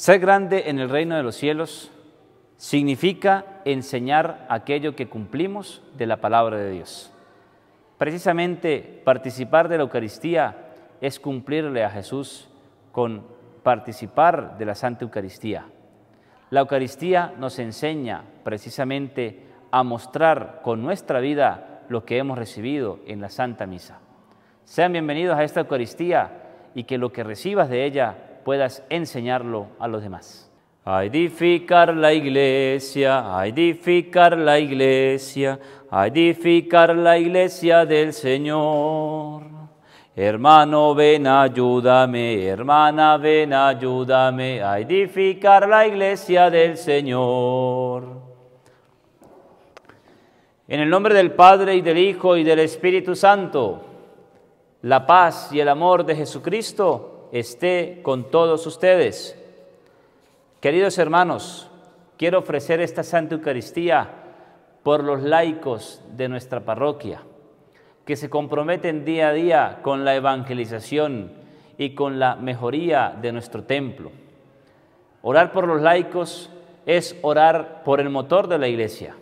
Ser grande en el reino de los cielos significa enseñar aquello que cumplimos de la palabra de Dios. Precisamente participar de la Eucaristía es cumplirle a Jesús con participar de la Santa Eucaristía. La Eucaristía nos enseña precisamente a mostrar con nuestra vida lo que hemos recibido en la Santa Misa. Sean bienvenidos a esta Eucaristía y que lo que recibas de ella puedas enseñarlo a los demás. A edificar la iglesia, a edificar la iglesia, a edificar la iglesia del Señor. Hermano, ven, ayúdame, hermana, ven, ayúdame a edificar la iglesia del Señor. En el nombre del Padre y del Hijo y del Espíritu Santo, la paz y el amor de Jesucristo esté con todos ustedes. Queridos hermanos, quiero ofrecer esta Santa Eucaristía por los laicos de nuestra parroquia, que se comprometen día a día con la evangelización y con la mejoría de nuestro templo. Orar por los laicos es orar por el motor de la iglesia.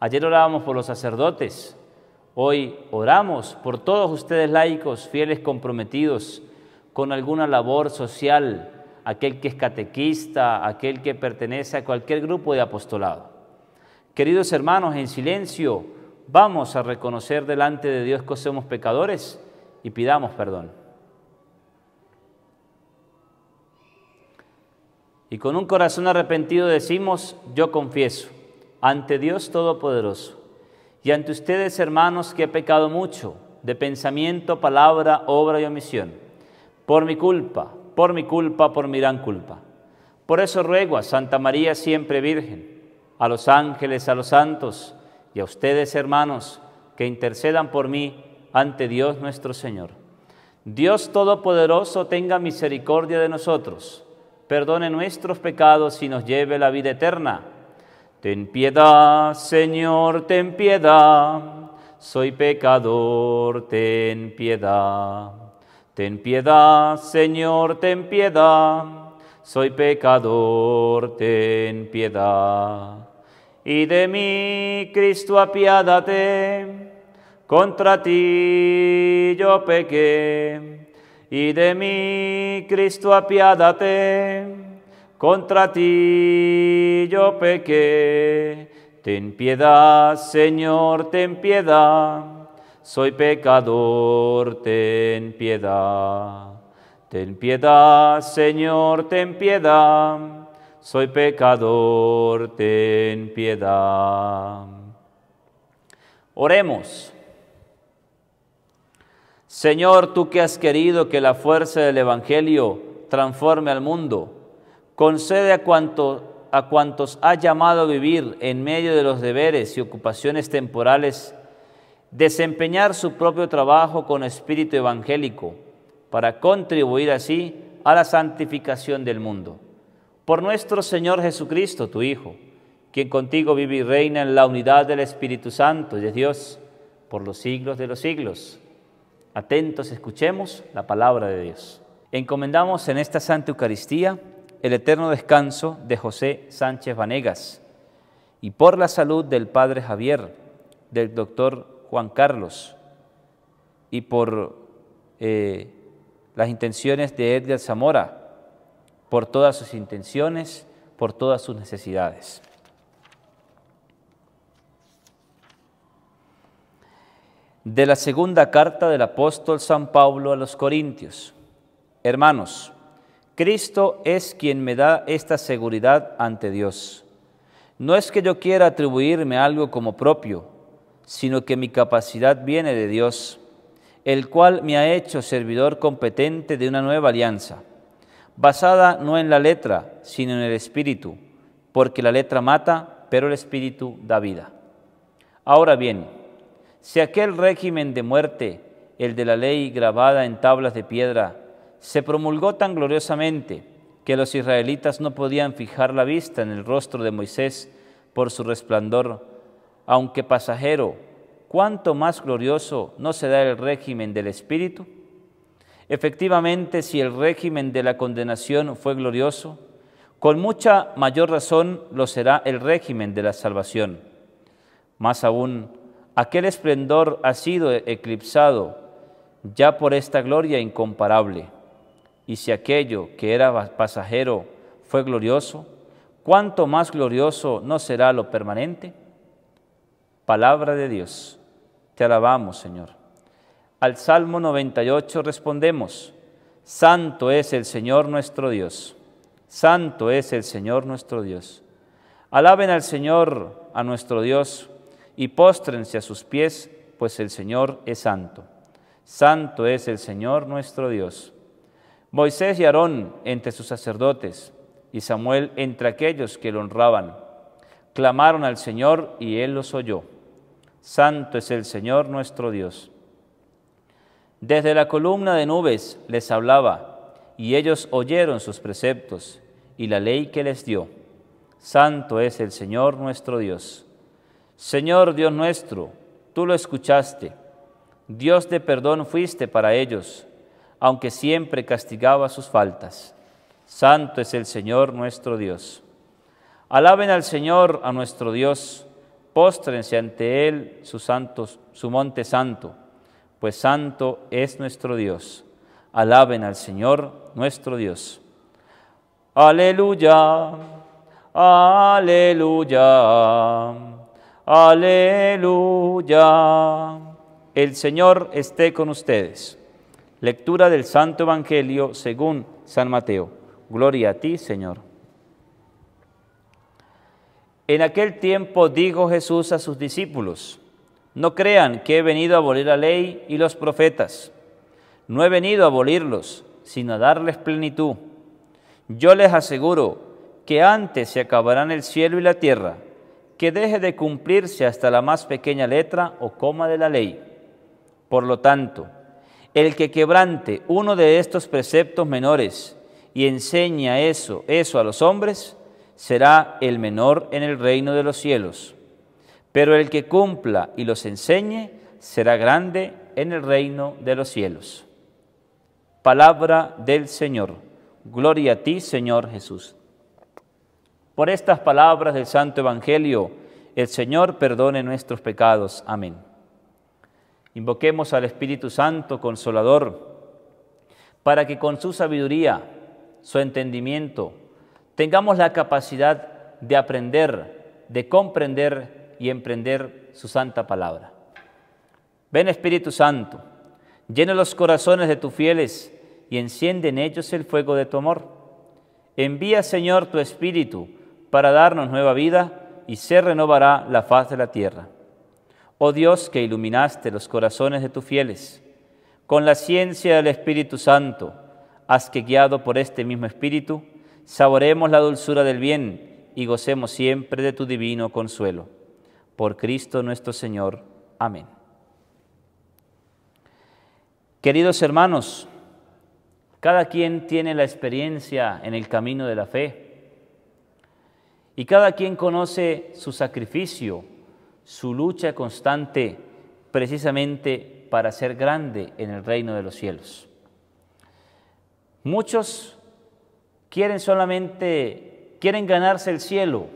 Ayer orábamos por los sacerdotes, hoy oramos por todos ustedes laicos, fieles comprometidos con alguna labor social, aquel que es catequista, aquel que pertenece a cualquier grupo de apostolado. Queridos hermanos, en silencio vamos a reconocer delante de Dios que somos pecadores y pidamos perdón. Y con un corazón arrepentido decimos, yo confieso ante Dios Todopoderoso y ante ustedes, hermanos, que he pecado mucho de pensamiento, palabra, obra y omisión por mi culpa, por mi culpa, por mi gran culpa. Por eso ruego a Santa María siempre Virgen, a los ángeles, a los santos y a ustedes hermanos que intercedan por mí ante Dios nuestro Señor. Dios Todopoderoso tenga misericordia de nosotros, perdone nuestros pecados y nos lleve a la vida eterna. Ten piedad, Señor, ten piedad, soy pecador, ten piedad. Ten piedad, Señor, ten piedad, soy pecador, ten piedad. Y de mí, Cristo, apiádate, contra ti yo pequé. Y de mí, Cristo, apiádate, contra ti yo pequé. Ten piedad, Señor, ten piedad soy pecador, ten piedad. Ten piedad, Señor, ten piedad. Soy pecador, ten piedad. Oremos. Señor, tú que has querido que la fuerza del Evangelio transforme al mundo, concede a, a cuantos has llamado a vivir en medio de los deberes y ocupaciones temporales desempeñar su propio trabajo con espíritu evangélico para contribuir así a la santificación del mundo. Por nuestro Señor Jesucristo, tu Hijo, quien contigo vive y reina en la unidad del Espíritu Santo y de Dios por los siglos de los siglos. Atentos, escuchemos la palabra de Dios. Encomendamos en esta Santa Eucaristía el eterno descanso de José Sánchez Vanegas y por la salud del Padre Javier, del doctor Juan Carlos y por eh, las intenciones de Edgar Zamora, por todas sus intenciones, por todas sus necesidades. De la segunda carta del apóstol San Pablo a los Corintios. Hermanos, Cristo es quien me da esta seguridad ante Dios. No es que yo quiera atribuirme algo como propio, sino que mi capacidad viene de Dios, el cual me ha hecho servidor competente de una nueva alianza, basada no en la letra, sino en el Espíritu, porque la letra mata, pero el Espíritu da vida. Ahora bien, si aquel régimen de muerte, el de la ley grabada en tablas de piedra, se promulgó tan gloriosamente que los israelitas no podían fijar la vista en el rostro de Moisés por su resplandor, aunque pasajero, ¿cuánto más glorioso no será el régimen del Espíritu? Efectivamente, si el régimen de la condenación fue glorioso, Con mucha mayor razón lo será el régimen de la salvación. Más aún, aquel esplendor ha sido eclipsado ya por esta gloria incomparable. Y si aquello que era pasajero fue glorioso, ¿cuánto más glorioso no será lo permanente? Palabra de Dios. Te alabamos, Señor. Al Salmo 98 respondemos, Santo es el Señor nuestro Dios. Santo es el Señor nuestro Dios. Alaben al Señor, a nuestro Dios, y póstrense a sus pies, pues el Señor es santo. Santo es el Señor nuestro Dios. Moisés y Aarón entre sus sacerdotes, y Samuel entre aquellos que lo honraban, clamaron al Señor y él los oyó. Santo es el Señor nuestro Dios. Desde la columna de nubes les hablaba, y ellos oyeron sus preceptos y la ley que les dio. Santo es el Señor nuestro Dios. Señor Dios nuestro, tú lo escuchaste Dios de perdón fuiste para ellos, aunque siempre castigaba sus faltas. Santo es el Señor nuestro Dios. Alaben al Señor, a nuestro Dios, póstrense ante Él, su, su monte santo, pues santo es nuestro Dios. Alaben al Señor nuestro Dios. Aleluya, aleluya, aleluya. El Señor esté con ustedes. Lectura del Santo Evangelio según San Mateo. Gloria a ti, Señor. En aquel tiempo dijo Jesús a sus discípulos, no crean que he venido a abolir la ley y los profetas. No he venido a abolirlos, sino a darles plenitud. Yo les aseguro que antes se acabarán el cielo y la tierra, que deje de cumplirse hasta la más pequeña letra o coma de la ley. Por lo tanto, el que quebrante uno de estos preceptos menores y enseña eso, eso a los hombres, será el menor en el reino de los cielos. Pero el que cumpla y los enseñe será grande en el reino de los cielos. Palabra del Señor. Gloria a ti, Señor Jesús. Por estas palabras del Santo Evangelio, el Señor perdone nuestros pecados. Amén. Invoquemos al Espíritu Santo Consolador para que con su sabiduría, su entendimiento, tengamos la capacidad de aprender, de comprender y emprender su santa palabra. Ven Espíritu Santo, llena los corazones de tus fieles y enciende en ellos el fuego de tu amor. Envía, Señor, tu Espíritu para darnos nueva vida y se renovará la faz de la tierra. Oh Dios que iluminaste los corazones de tus fieles, con la ciencia del Espíritu Santo, haz que guiado por este mismo Espíritu, saboremos la dulzura del bien y gocemos siempre de tu divino consuelo. Por Cristo nuestro Señor. Amén. Queridos hermanos, cada quien tiene la experiencia en el camino de la fe y cada quien conoce su sacrificio su lucha constante precisamente para ser grande en el reino de los cielos. Muchos quieren solamente, quieren ganarse el cielo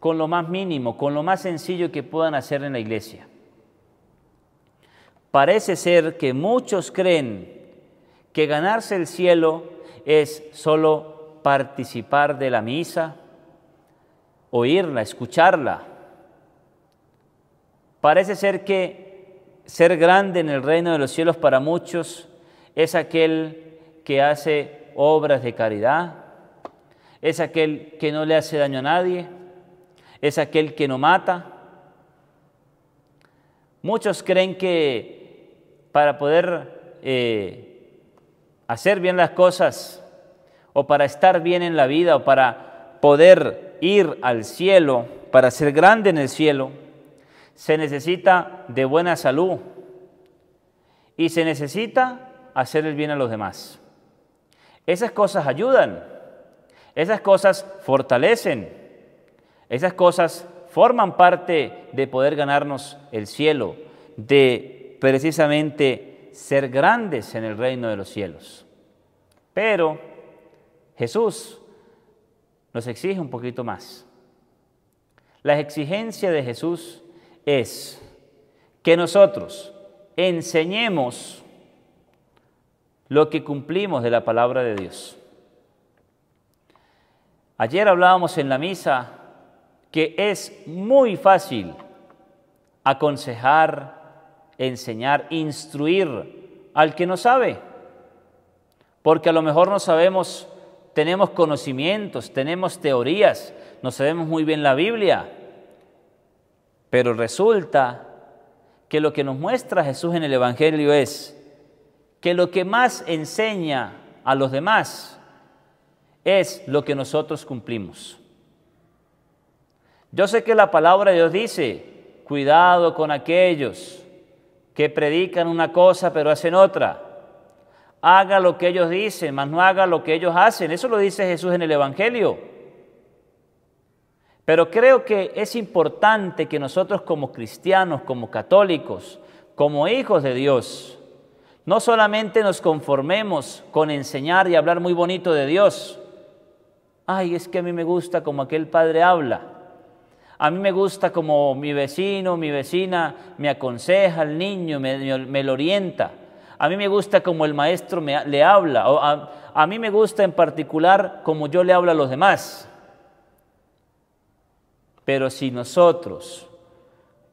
con lo más mínimo, con lo más sencillo que puedan hacer en la iglesia. Parece ser que muchos creen que ganarse el cielo es solo participar de la misa, oírla, escucharla, Parece ser que ser grande en el reino de los cielos para muchos es aquel que hace obras de caridad, es aquel que no le hace daño a nadie, es aquel que no mata. Muchos creen que para poder eh, hacer bien las cosas o para estar bien en la vida o para poder ir al cielo, para ser grande en el cielo, se necesita de buena salud y se necesita hacer el bien a los demás. Esas cosas ayudan, esas cosas fortalecen, esas cosas forman parte de poder ganarnos el cielo, de precisamente ser grandes en el reino de los cielos. Pero Jesús nos exige un poquito más. La exigencia de Jesús es que nosotros enseñemos lo que cumplimos de la palabra de Dios. Ayer hablábamos en la misa que es muy fácil aconsejar, enseñar, instruir al que no sabe, porque a lo mejor no sabemos, tenemos conocimientos, tenemos teorías, no sabemos muy bien la Biblia, pero resulta que lo que nos muestra Jesús en el Evangelio es que lo que más enseña a los demás es lo que nosotros cumplimos. Yo sé que la palabra de Dios dice, cuidado con aquellos que predican una cosa pero hacen otra. Haga lo que ellos dicen, mas no haga lo que ellos hacen. Eso lo dice Jesús en el Evangelio. Pero creo que es importante que nosotros como cristianos, como católicos, como hijos de Dios, no solamente nos conformemos con enseñar y hablar muy bonito de Dios, Ay, es que a mí me gusta como aquel padre habla. A mí me gusta como mi vecino, mi vecina me aconseja al niño, me, lo orienta. A mí me gusta como el maestro me, le habla. O a, a mí me gusta en particular como yo le hablo a los demás. Pero si nosotros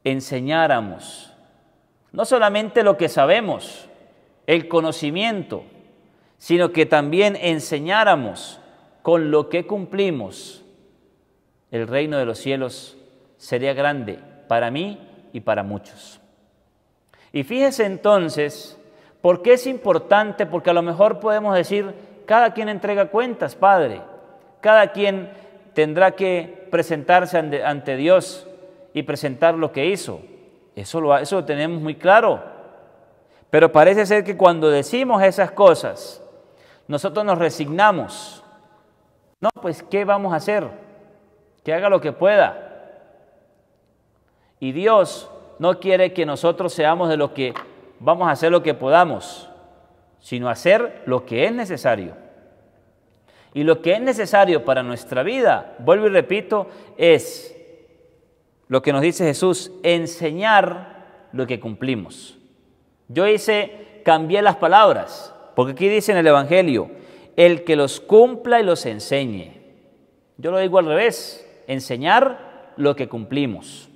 enseñáramos no solamente lo que sabemos, el conocimiento, sino que también enseñáramos con lo que cumplimos, el reino de los cielos sería grande para mí y para muchos. Y fíjese entonces, ¿por qué es importante? Porque a lo mejor podemos decir, cada quien entrega cuentas, Padre, cada quien tendrá que presentarse ante, Dios y presentar lo que hizo. Eso lo, eso lo tenemos muy claro. Pero parece ser que cuando decimos esas cosas, nosotros nos resignamos no, pues ¿qué vamos a hacer? Que haga lo que pueda. Y Dios no quiere que nosotros seamos de lo que vamos a hacer lo que podamos, sino hacer lo que es necesario. Y lo que es necesario para nuestra vida, vuelvo y repito, es lo que nos dice Jesús, enseñar lo que cumplimos. Yo hice, cambié las palabras, porque aquí dice en el Evangelio, el que los cumpla y los enseñe. Yo lo digo al revés, enseñar lo que cumplimos.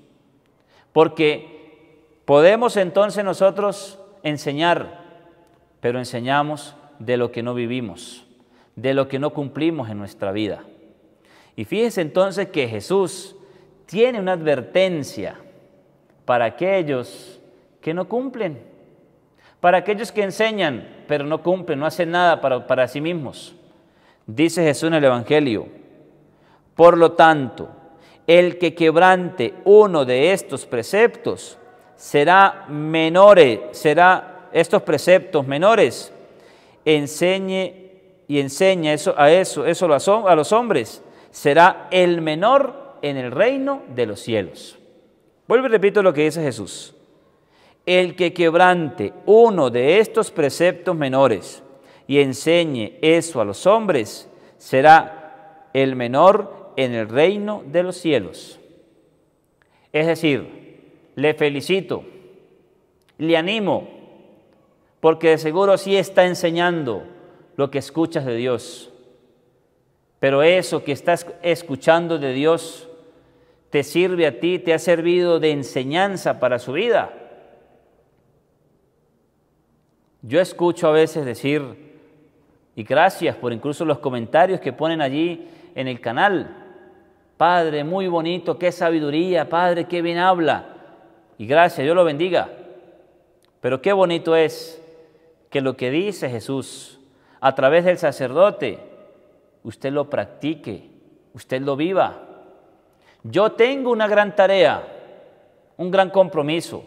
Porque podemos entonces nosotros enseñar, pero enseñamos de lo que no vivimos, de lo que no cumplimos en nuestra vida. Y fíjese entonces que Jesús tiene una advertencia para aquellos que no cumplen, para aquellos que enseñan, pero no cumplen, no hacen nada para, para sí mismos. Dice Jesús en el Evangelio, por lo tanto, el que quebrante uno de estos preceptos será menores, será estos preceptos menores, enseñe y enseña eso a eso, eso a los hombres, será el menor en el reino de los cielos. Vuelvo y repito lo que dice Jesús. El que quebrante uno de estos preceptos menores y enseñe eso a los hombres, será el menor en el reino de los cielos. Es decir, le felicito, le animo, porque de seguro sí está enseñando lo que escuchas de Dios. Pero eso que estás escuchando de Dios te sirve a ti, te ha servido de enseñanza para su vida. Yo escucho a veces decir, y gracias por incluso los comentarios que ponen allí en el canal, Padre, muy bonito, qué sabiduría, Padre, qué bien habla. Y gracias, Dios lo bendiga. Pero qué bonito es que lo que dice Jesús a través del sacerdote, usted lo practique, usted lo viva. Yo tengo una gran tarea, un gran compromiso,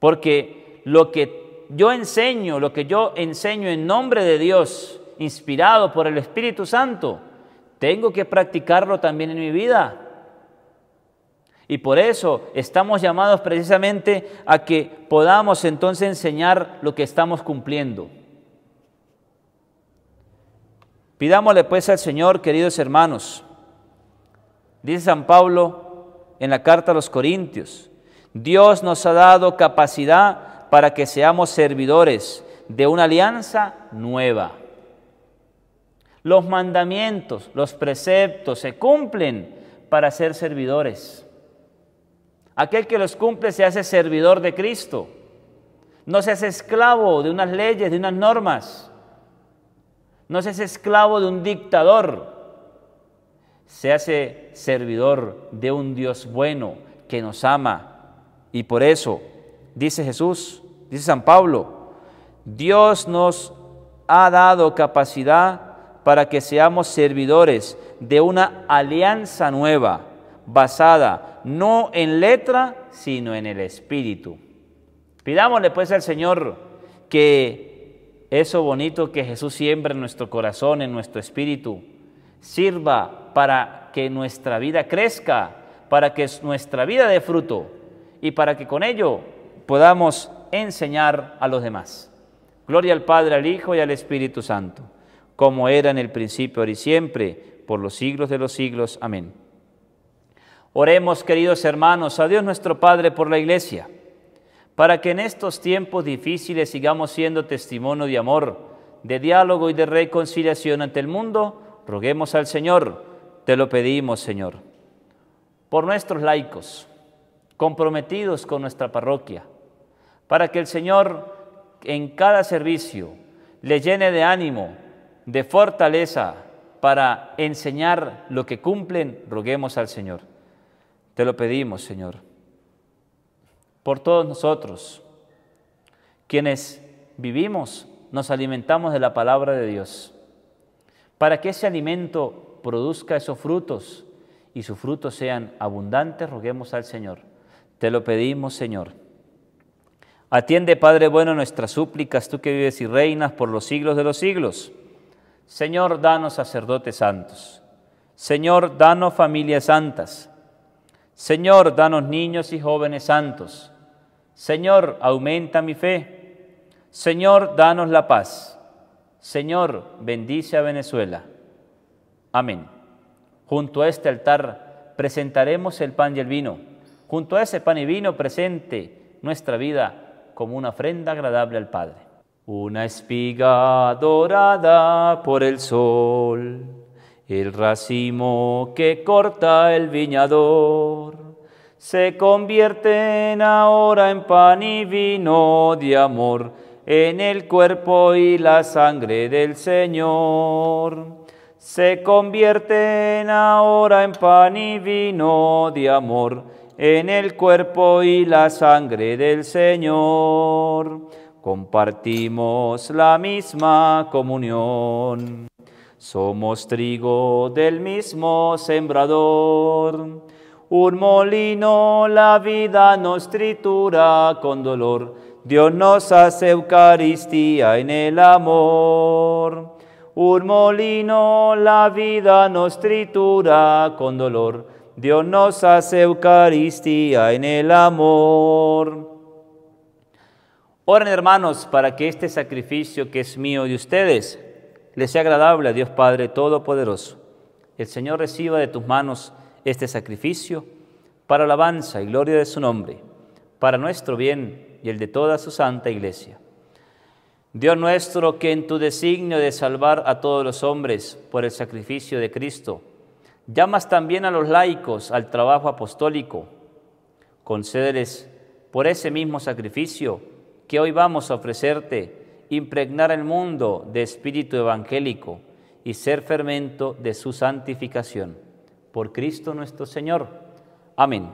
porque lo que yo enseño, lo que yo enseño en nombre de Dios, inspirado por el Espíritu Santo, tengo que practicarlo también en mi vida. Y por eso estamos llamados precisamente a que podamos entonces enseñar lo que estamos cumpliendo. Pidámosle pues al Señor, queridos hermanos, dice San Pablo en la carta a los Corintios, Dios nos ha dado capacidad para que seamos servidores de una alianza nueva. Los mandamientos, los preceptos se cumplen para ser servidores. Aquel que los cumple se hace servidor de Cristo. No se hace esclavo de unas leyes, de unas normas. No se hace esclavo de un dictador. Se hace servidor de un Dios bueno que nos ama. Y por eso, dice Jesús, dice San Pablo, Dios nos ha dado capacidad para que seamos servidores de una alianza nueva, basada no en letra, sino en el Espíritu. Pidámosle pues al Señor que eso bonito que Jesús siembra en nuestro corazón, en nuestro espíritu, sirva para que nuestra vida crezca, para que nuestra vida dé fruto y para que con ello podamos enseñar a los demás. Gloria al Padre, al Hijo y al Espíritu Santo como era en el principio, ahora y siempre, por los siglos de los siglos. Amén. Oremos, queridos hermanos, a Dios nuestro Padre por la Iglesia, para que en estos tiempos difíciles sigamos siendo testimonio de amor, de diálogo y de reconciliación ante el mundo. Roguemos al Señor, te lo pedimos, Señor. Por nuestros laicos, comprometidos con nuestra parroquia, para que el Señor en cada servicio le llene de ánimo, de fortaleza para enseñar lo que cumplen, roguemos al Señor. Te lo pedimos, Señor. Por todos nosotros, quienes vivimos, nos alimentamos de la palabra de Dios, para que ese alimento produzca esos frutos y sus frutos sean abundantes, roguemos al Señor. Te lo pedimos, Señor. Atiende, Padre bueno, nuestras súplicas, tú que vives y reinas por los siglos de los siglos. Señor, danos sacerdotes santos. Señor, danos familias santas. Señor, danos niños y jóvenes santos. Señor, aumenta mi fe. Señor, danos la paz. Señor, bendice a Venezuela. Amén. Junto a este altar presentaremos el pan y el vino. Junto a ese pan y vino presente nuestra vida como una ofrenda agradable al Padre. Una espiga dorada por el sol, el racimo que corta el viñador, se convierten ahora en pan y vino de amor, en el cuerpo y la sangre del Señor. Se convierten ahora en pan y vino de amor, en el cuerpo y la sangre del Señor compartimos la misma comunión. Somos trigo del mismo sembrador. Un molino la vida nos tritura con dolor. Dios nos hace Eucaristía en el amor. Un molino la vida nos tritura con dolor. Dios nos hace Eucaristía en el amor. Oren hermanos para que este sacrificio que es mío de ustedes les sea agradable a Dios Padre Todopoderoso. El Señor reciba de tus manos este sacrificio para alabanza y gloria de su nombre, para nuestro bien y el de toda su santa iglesia. Dios nuestro, que en tu designio de salvar a todos los hombres por el sacrificio de Cristo, llamas también a los laicos al trabajo apostólico, concédeles por ese mismo sacrificio que hoy vamos a ofrecerte, impregnar el mundo de espíritu evangélico y ser fermento de su santificación. Por Cristo nuestro Señor. Amén.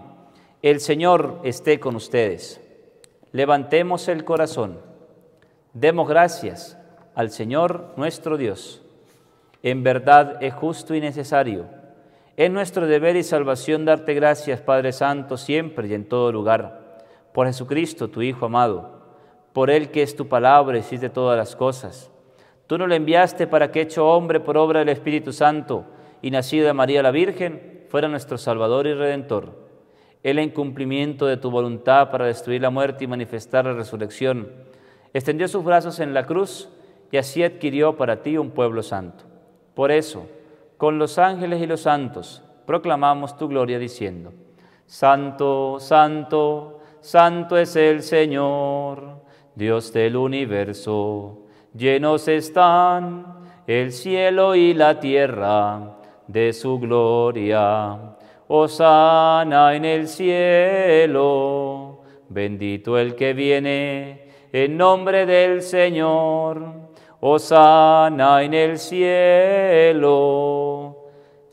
El Señor esté con ustedes. Levantemos el corazón. Demos gracias al Señor nuestro Dios. En verdad es justo y necesario. Es nuestro deber y salvación darte gracias, Padre Santo, siempre y en todo lugar. Por Jesucristo, tu Hijo amado por Él que es tu palabra, hiciste todas las cosas. Tú no lo enviaste para que, hecho hombre por obra del Espíritu Santo y nacido de María la Virgen, fuera nuestro Salvador y Redentor. Él en cumplimiento de tu voluntad para destruir la muerte y manifestar la resurrección, extendió sus brazos en la cruz y así adquirió para ti un pueblo santo. Por eso, con los ángeles y los santos, proclamamos tu gloria diciendo, Santo, Santo, Santo es el Señor, Dios del universo, llenos están el cielo y la tierra de su gloria. Osana en el cielo, bendito el que viene en nombre del Señor. Osana en el cielo.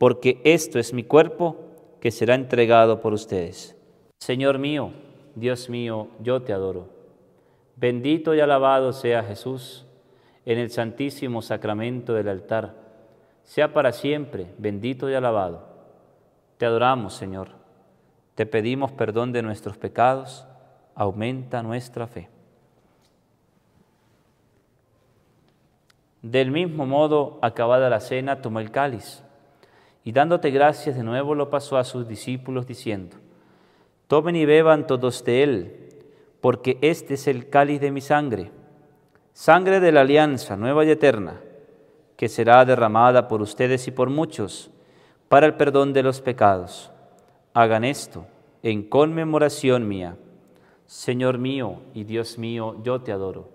porque esto es mi cuerpo que será entregado por ustedes. Señor mío, Dios mío, yo te adoro. Bendito y alabado sea Jesús en el santísimo sacramento del altar. Sea para siempre bendito y alabado. Te adoramos, Señor. Te pedimos perdón de nuestros pecados. Aumenta nuestra fe. Del mismo modo, acabada la cena, tomó el cáliz y dándote gracias de nuevo lo pasó a sus discípulos diciendo, Tomen y beban todos de él, porque este es el cáliz de mi sangre, sangre de la alianza nueva y eterna, que será derramada por ustedes y por muchos para el perdón de los pecados. Hagan esto en conmemoración mía. Señor mío y Dios mío, yo te adoro.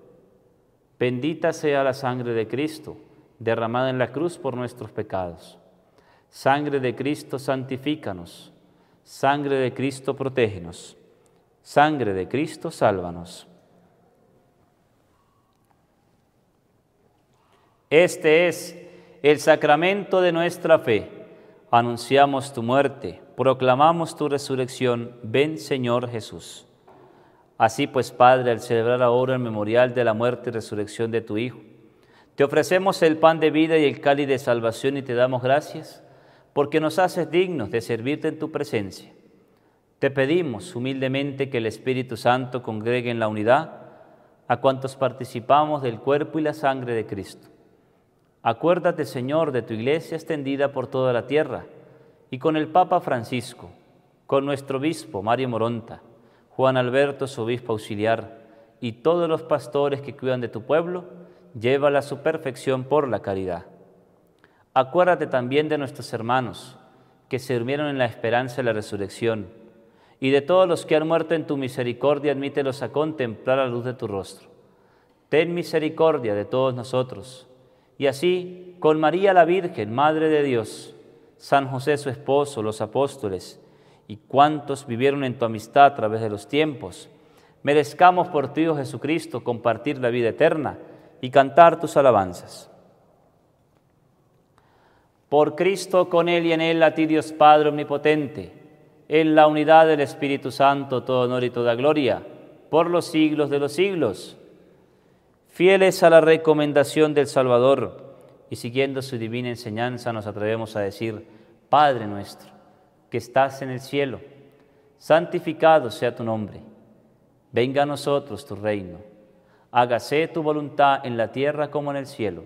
Bendita sea la sangre de Cristo, derramada en la cruz por nuestros pecados. Sangre de Cristo, santifícanos. Sangre de Cristo, protégenos. Sangre de Cristo, sálvanos. Este es el sacramento de nuestra fe. Anunciamos tu muerte, proclamamos tu resurrección. Ven, Señor Jesús. Así pues, Padre, al celebrar ahora el memorial de la muerte y resurrección de tu Hijo, te ofrecemos el pan de vida y el cáliz de salvación y te damos gracias porque nos haces dignos de servirte en tu presencia. Te pedimos humildemente que el Espíritu Santo congregue en la unidad a cuantos participamos del cuerpo y la sangre de Cristo. Acuérdate, Señor, de tu iglesia extendida por toda la tierra y con el Papa Francisco, con nuestro obispo Mario Moronta, Juan Alberto, su obispo auxiliar, y todos los pastores que cuidan de tu pueblo, llévala a su perfección por la caridad. Acuérdate también de nuestros hermanos que se durmieron en la esperanza de la resurrección, y de todos los que han muerto en tu misericordia, admítelos a contemplar la luz de tu rostro. Ten misericordia de todos nosotros, y así, con María la Virgen, Madre de Dios, San José su esposo, los apóstoles, y cuantos vivieron en tu amistad a través de los tiempos, merezcamos por ti, oh Jesucristo, compartir la vida eterna y cantar tus alabanzas. Por Cristo, con Él y en Él, a ti Dios Padre Omnipotente, en la unidad del Espíritu Santo, todo honor y toda gloria, por los siglos de los siglos. Fieles a la recomendación del Salvador y siguiendo su divina enseñanza, nos atrevemos a decir, Padre nuestro que estás en el cielo, santificado sea tu nombre. Venga a nosotros tu reino. Hágase tu voluntad en la tierra como en el cielo.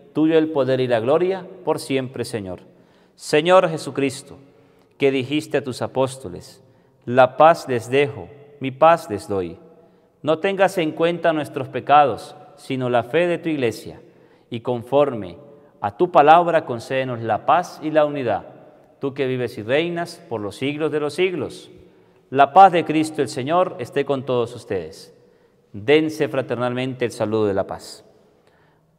tuyo el poder y la gloria por siempre, Señor. Señor Jesucristo, que dijiste a tus apóstoles, la paz les dejo, mi paz les doy. No tengas en cuenta nuestros pecados, sino la fe de tu iglesia, y conforme a tu palabra concédenos la paz y la unidad, tú que vives y reinas por los siglos de los siglos. La paz de Cristo el Señor esté con todos ustedes. Dense fraternalmente el saludo de la paz.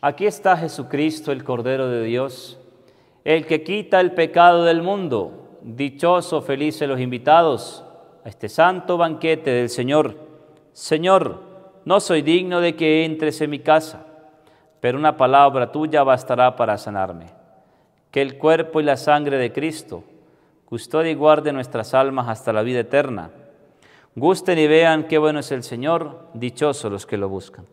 Aquí está Jesucristo, el Cordero de Dios, el que quita el pecado del mundo. Dichoso, felices los invitados a este santo banquete del Señor. Señor, no soy digno de que entres en mi casa, pero una palabra tuya bastará para sanarme. Que el cuerpo y la sangre de Cristo custodie y guarde nuestras almas hasta la vida eterna. Gusten y vean qué bueno es el Señor, dichosos los que lo buscan.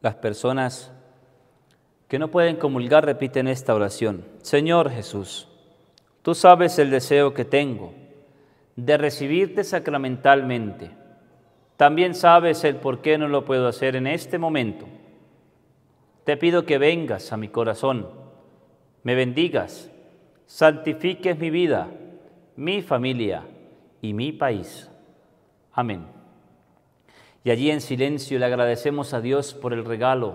Las personas que no pueden comulgar repiten esta oración. Señor Jesús, tú sabes el deseo que tengo de recibirte sacramentalmente. También sabes el por qué no lo puedo hacer en este momento. Te pido que vengas a mi corazón, me bendigas, santifiques mi vida, mi familia y mi país. Amén. Y allí en silencio le agradecemos a Dios por el regalo,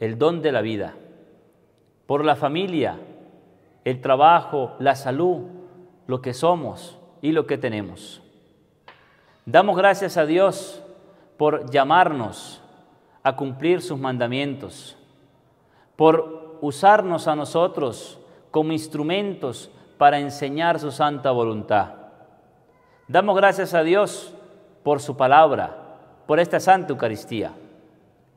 el don de la vida, por la familia, el trabajo, la salud, lo que somos y lo que tenemos. Damos gracias a Dios por llamarnos a cumplir sus mandamientos, por usarnos a nosotros como instrumentos para enseñar su santa voluntad. Damos gracias a Dios por su palabra por esta Santa Eucaristía.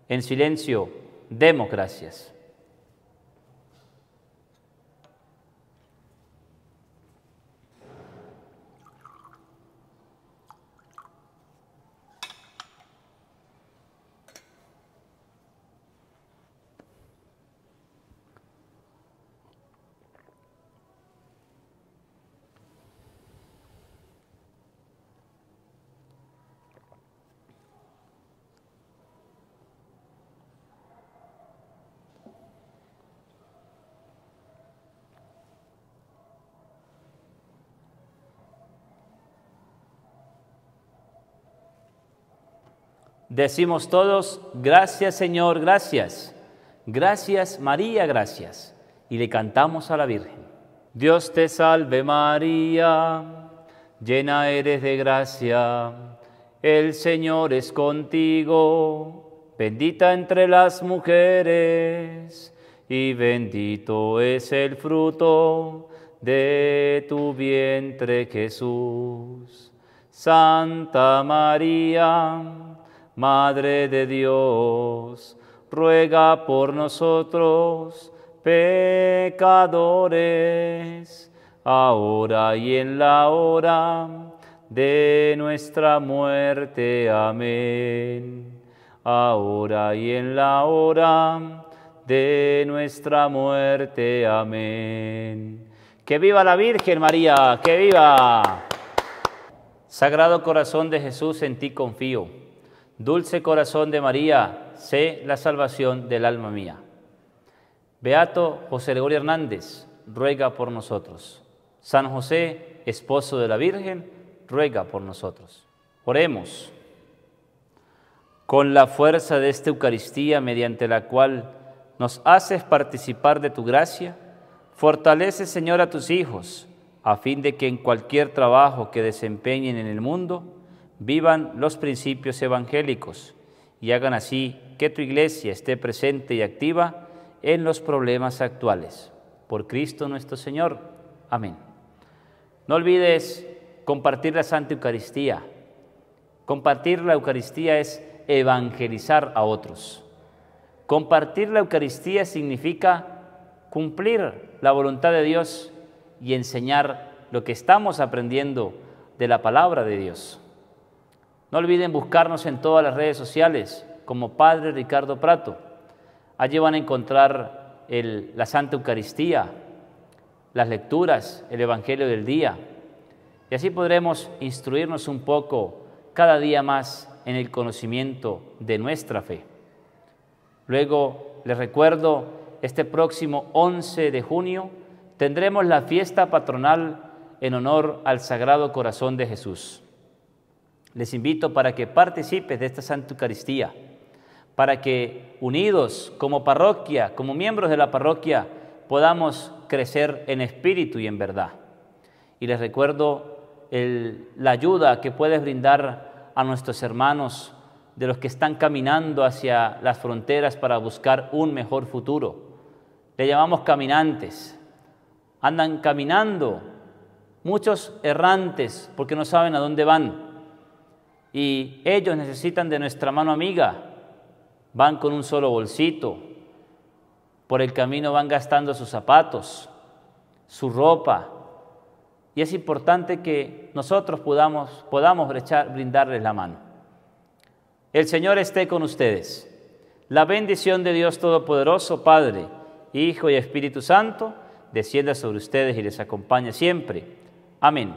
En silencio, demos gracias. Decimos todos, gracias Señor, gracias. Gracias María, gracias. Y le cantamos a la Virgen. Dios te salve María, llena eres de gracia, el Señor es contigo, bendita entre las mujeres, y bendito es el fruto de tu vientre Jesús. Santa María, Madre de Dios, ruega por nosotros pecadores, ahora y en la hora de nuestra muerte. Amén. Ahora y en la hora de nuestra muerte. Amén. Que viva la Virgen María, que viva. Sagrado corazón de Jesús, en ti confío. Dulce corazón de María, sé la salvación del alma mía. Beato José Gregorio Hernández, ruega por nosotros. San José, esposo de la Virgen, ruega por nosotros. Oremos. Con la fuerza de esta Eucaristía mediante la cual nos haces participar de tu gracia, fortalece, Señor, a tus hijos, a fin de que en cualquier trabajo que desempeñen en el mundo, vivan los principios evangélicos y hagan así que tu iglesia esté presente y activa en los problemas actuales. Por Cristo nuestro Señor. Amén. No olvides compartir la Santa Eucaristía. Compartir la Eucaristía es evangelizar a otros. Compartir la Eucaristía significa cumplir la voluntad de Dios y enseñar lo que estamos aprendiendo de la palabra de Dios. No olviden buscarnos en todas las redes sociales como Padre Ricardo Prato. Allí van a encontrar la Santa Eucaristía, las lecturas, el Evangelio del día. Y así podremos instruirnos un poco cada día más en el conocimiento de nuestra fe. Luego les recuerdo, este próximo 11 de junio tendremos la fiesta patronal en honor al Sagrado Corazón de Jesús. Les invito para que participes de esta Santa Eucaristía, para que unidos como parroquia, como miembros de la parroquia, podamos crecer en espíritu y en verdad. Y les recuerdo la ayuda que puedes brindar a nuestros hermanos de los que están caminando hacia las fronteras para buscar un mejor futuro. Le llamamos caminantes. Andan caminando, muchos errantes porque no saben a dónde van y ellos necesitan de nuestra mano amiga. Van con un solo bolsito, por el camino van gastando sus zapatos, su ropa. Y es importante que nosotros podamos, podamos brindarles la mano. El Señor esté con ustedes. La bendición de Dios Todopoderoso, Padre, Hijo y Espíritu Santo, descienda sobre ustedes y les acompañe siempre. Amén.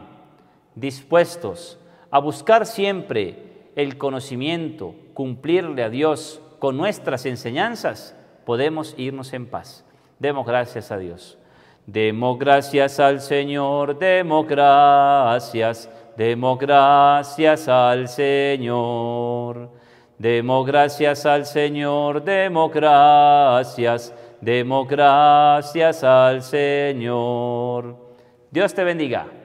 Dispuestos a buscar siempre el conocimiento, cumplirle a Dios con nuestras enseñanzas, podemos irnos en paz. Demos gracias a Dios. Demos gracias al Señor, demos gracias, demos gracias al Señor. Demos gracias al Señor, demos gracias, demos gracias al Señor. Dios te bendiga.